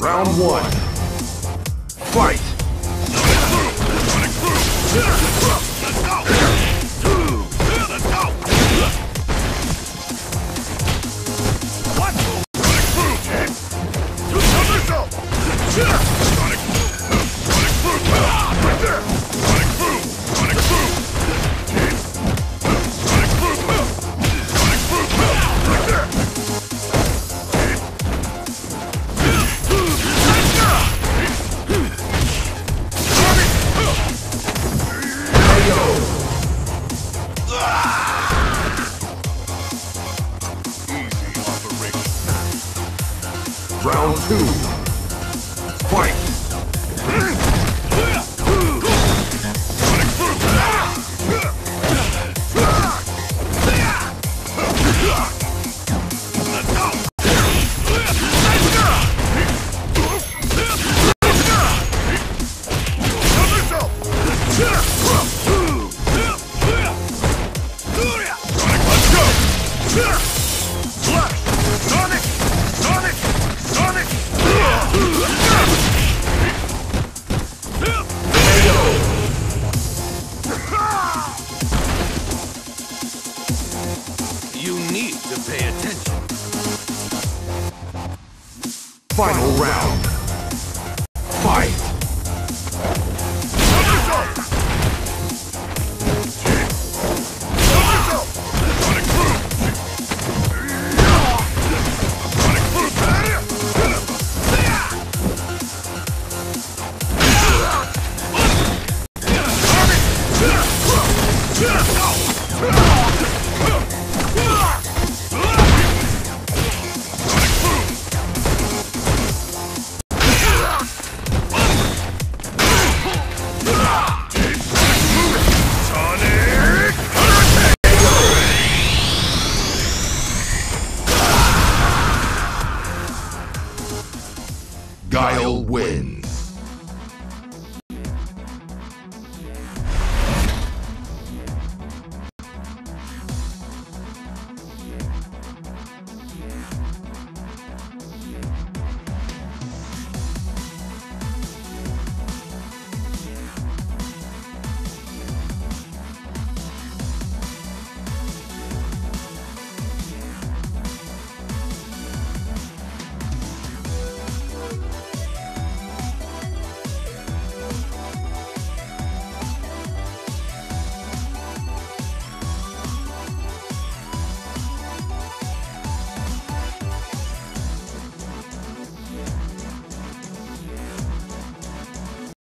Round one. Fight! Round two. Fight! Sonic! to pay attention. Final round. Fight! Guile wins.